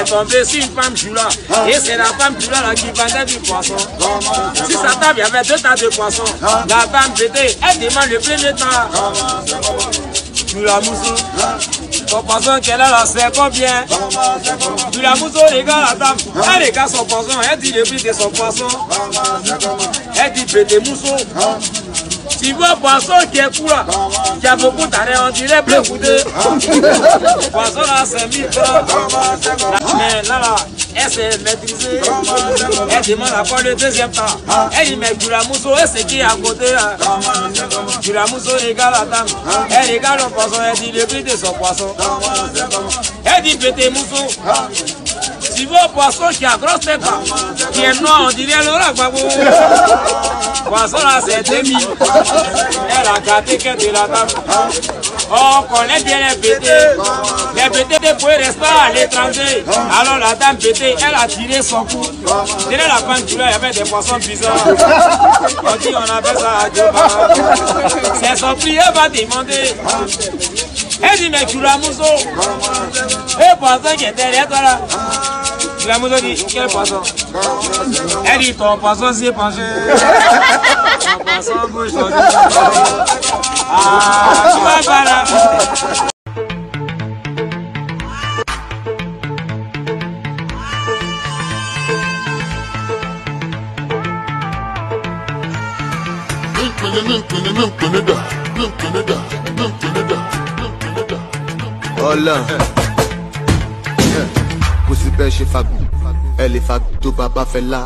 est tombé sur une femme Jula. Et c'est la femme Jula là qui vendait du poisson. Sur sa table, il y avait deux tas de poissons. La femme pété, elle demande le premier temps. Jula Moussou. Son poisson qu'elle a là, c'est combien? Jula Moussou regarde la table. Elle regarde son poisson. Elle dit le prix de son poisson. Elle dit pété Moussou. Tu vois poisson qui est là, qui a beaucoup d'arrêt, on dirait bleu coudé. Poisson là, c'est 1000 francs. Mais là, elle s'est maîtrisée. Elle demande encore le deuxième temps. Elle dit, mais Jula Mousso, et c'est qui à côté là Jula Mousso regarde la dame. Elle regarde le poisson, elle dit le prix de son poisson. Elle dit, pété Mousso. Tu vois poisson qui a grosse tête qui est noir, on dirait Laura Gbagbo. Poisson là, c'est 2000. Elle a gâté que de la table. On connaît bien les pétés. Les pétés ne pouvaient rester à l'étranger. Alors la dame pété, elle a tiré son cou. Derrière la du il y avait des poissons bizarres. On dit on appelle ça à Djoba. C'est son prix, elle va demander. Elle dit mais tu l'as mousso. Et poisson qui est derrière toi là. Tu l'as mousso dit quel poisson Elle dit ton poisson s'est penché. Ton poisson bouge ton Ah, tu vas pas là. Ọlọ. Bẹ́ẹ̀ ṣe fagbọn, ẹ lè fagbọn tó bàbá fẹ́ la.